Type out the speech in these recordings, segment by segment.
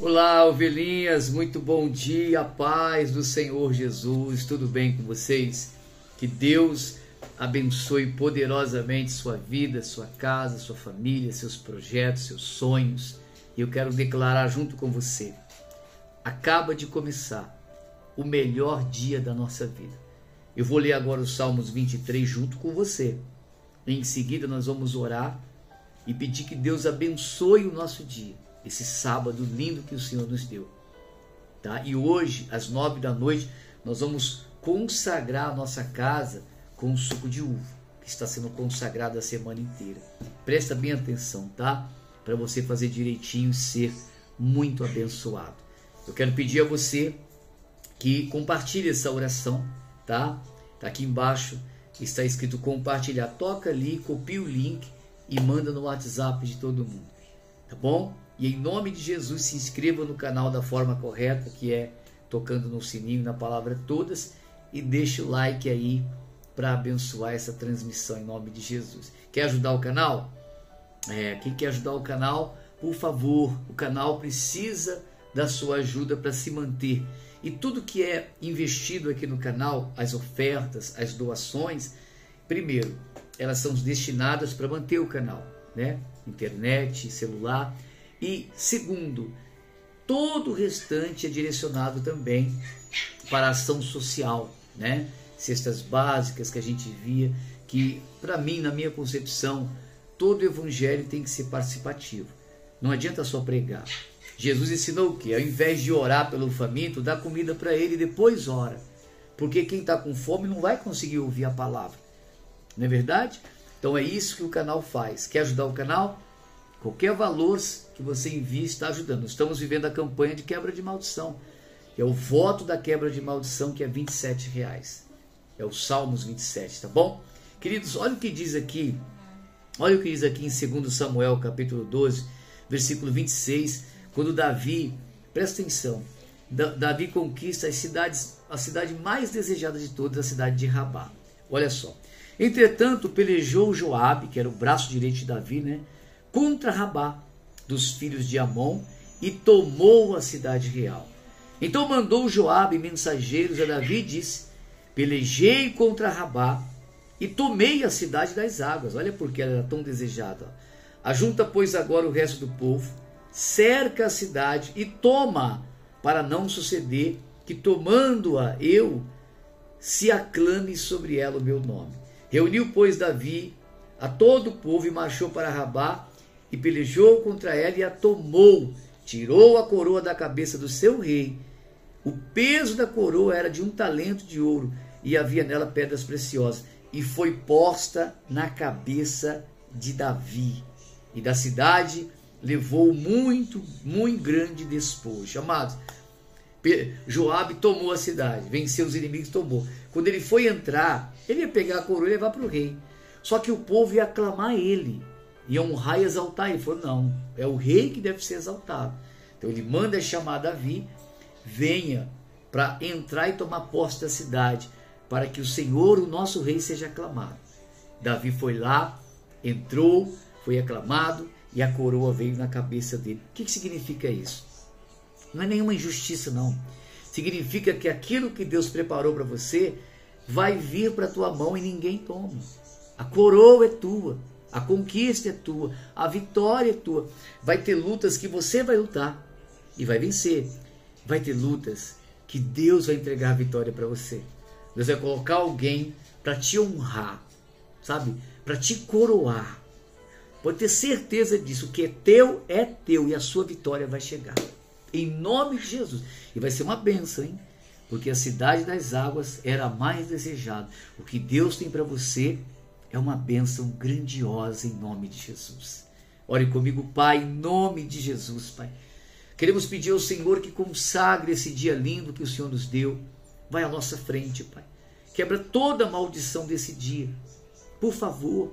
Olá, ovelhinhas, muito bom dia, paz do Senhor Jesus, tudo bem com vocês? Que Deus abençoe poderosamente sua vida, sua casa, sua família, seus projetos, seus sonhos. E eu quero declarar junto com você: acaba de começar o melhor dia da nossa vida. Eu vou ler agora os Salmos 23 junto com você. Em seguida, nós vamos orar e pedir que Deus abençoe o nosso dia esse sábado lindo que o Senhor nos deu. Tá? E hoje, às nove da noite, nós vamos consagrar a nossa casa com suco de uva, que está sendo consagrado a semana inteira. Presta bem atenção, tá? Para você fazer direitinho e ser muito abençoado. Eu quero pedir a você que compartilhe essa oração, tá? Tá aqui embaixo, está escrito compartilhar. Toca ali, copia o link e manda no WhatsApp de todo mundo. Tá bom? E em nome de Jesus, se inscreva no canal da forma correta, que é tocando no sininho, na palavra todas, e deixe o like aí para abençoar essa transmissão em nome de Jesus. Quer ajudar o canal? É, quem quer ajudar o canal, por favor, o canal precisa da sua ajuda para se manter. E tudo que é investido aqui no canal, as ofertas, as doações, primeiro, elas são destinadas para manter o canal, né? Internet, celular e segundo, todo o restante é direcionado também para a ação social, né? Cestas básicas que a gente via, que para mim, na minha concepção, todo evangelho tem que ser participativo. Não adianta só pregar. Jesus ensinou o que? Ao invés de orar pelo faminto, dá comida para ele e depois ora. Porque quem está com fome não vai conseguir ouvir a palavra. Não é verdade? Então é isso que o canal faz. Quer ajudar o canal? Qualquer valor que você envie está ajudando. Estamos vivendo a campanha de quebra de maldição. É o voto da quebra de maldição que é 27 reais. É o Salmos 27, tá bom? Queridos, olha o que diz aqui. Olha o que diz aqui em 2 Samuel, capítulo 12, versículo 26, quando Davi, presta atenção, Davi conquista as cidades, a cidade mais desejada de todas, a cidade de Rabá. Olha só. Entretanto, pelejou Joabe, que era o braço direito de Davi, né? Contra Rabá, dos filhos de Amon, e tomou a cidade real. Então mandou Joabe mensageiros a Davi e disse: Pelejei contra Rabá e tomei a cidade das águas. Olha porque ela era tão desejada. Ajunta, pois, agora o resto do povo, cerca a cidade e toma, para não suceder que, tomando-a eu, se aclame sobre ela o meu nome. Reuniu, pois, Davi a todo o povo e marchou para Rabá e pelejou contra ela e a tomou, tirou a coroa da cabeça do seu rei. O peso da coroa era de um talento de ouro e havia nela pedras preciosas, e foi posta na cabeça de Davi. E da cidade levou muito, muito grande despojo. Amados, Joabe tomou a cidade, venceu os inimigos, tomou. Quando ele foi entrar, ele ia pegar a coroa e levar para o rei. Só que o povo ia aclamar ele e honrar e exaltar. Ele falou: não, é o rei que deve ser exaltado. Então ele manda chamar Davi, venha para entrar e tomar posse da cidade, para que o Senhor, o nosso rei, seja aclamado. Davi foi lá, entrou, foi aclamado e a coroa veio na cabeça dele. O que, que significa isso? Não é nenhuma injustiça, não. Significa que aquilo que Deus preparou para você vai vir para tua mão e ninguém toma. A coroa é tua. A conquista é tua, a vitória é tua. Vai ter lutas que você vai lutar e vai vencer. Vai ter lutas que Deus vai entregar a vitória para você. Deus vai colocar alguém para te honrar, sabe? Para te coroar. Pode ter certeza disso. O que é teu é teu e a sua vitória vai chegar. Em nome de Jesus. E vai ser uma benção, hein? Porque a cidade das águas era a mais desejada. O que Deus tem para você é uma bênção grandiosa em nome de Jesus. Ore comigo, Pai, em nome de Jesus, Pai. Queremos pedir ao Senhor que consagre esse dia lindo que o Senhor nos deu. Vai à nossa frente, Pai. Quebra toda a maldição desse dia. Por favor,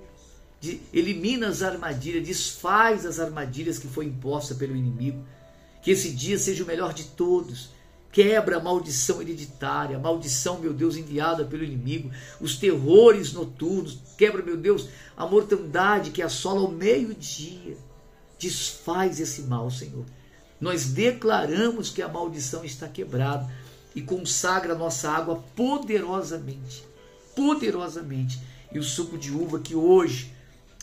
de, elimina as armadilhas, desfaz as armadilhas que foi imposta pelo inimigo. Que esse dia seja o melhor de todos Quebra a maldição hereditária, a maldição, meu Deus, enviada pelo inimigo, os terrores noturnos. Quebra, meu Deus, a mortandade que assola ao meio-dia. Desfaz esse mal, Senhor. nós declaramos que a maldição está quebrada e consagra a nossa água poderosamente. Poderosamente. E o suco de uva que hoje,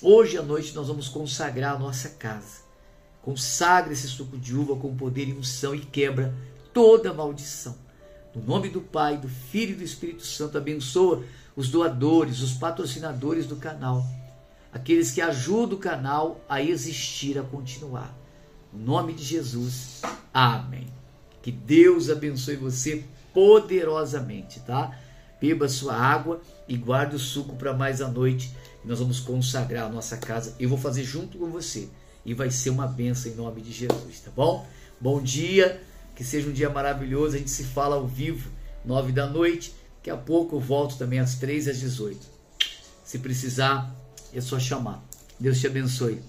hoje à noite, nós vamos consagrar a nossa casa. Consagra esse suco de uva com poder e unção e quebra toda maldição. No nome do Pai, do Filho e do Espírito Santo, abençoa os doadores, os patrocinadores do canal, aqueles que ajudam o canal a existir, a continuar. No nome de Jesus. Amém. Que Deus abençoe você poderosamente, tá? Beba sua água e guarde o suco para mais à noite. Nós vamos consagrar a nossa casa. Eu vou fazer junto com você. E vai ser uma benção em nome de Jesus, tá bom? Bom dia, que seja um dia maravilhoso. A gente se fala ao vivo, nove da noite. Daqui a pouco eu volto também às três às 18. Se precisar, é só chamar. Deus te abençoe.